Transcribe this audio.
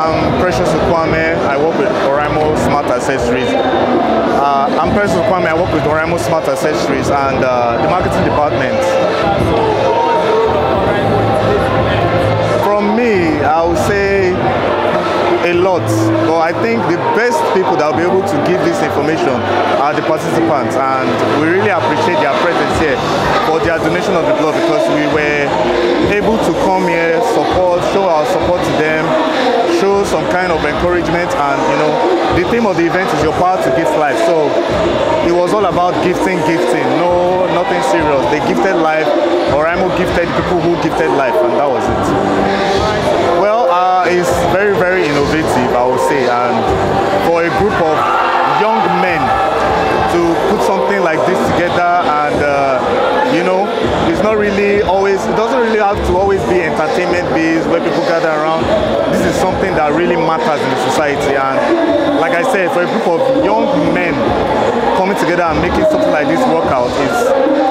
I'm Precious Kwame. I work with Oraimo Smart Accessories. Uh, I'm Precious Kwame. I work with Oraimo Smart Accessories and uh, the marketing department. From me, I would say a lot, but I think the best people that will be able to give this information are the participants, and we really appreciate their presence here for their donation of the blood because we were able to come here, support, show our support some kind of encouragement, and you know, the theme of the event is your power to gift life. So it was all about gifting, gifting, no, nothing serious. They gifted life, Oraimo gifted people who gifted life, and that was it. Well, uh, it's very, very innovative, I would say, and for a group of young men to put something like this together and uh, you know it's not really always it doesn't really have to always be entertainment based where people gather around is something that really matters in the society. And like i said for a group of young men coming together and making something like this work out is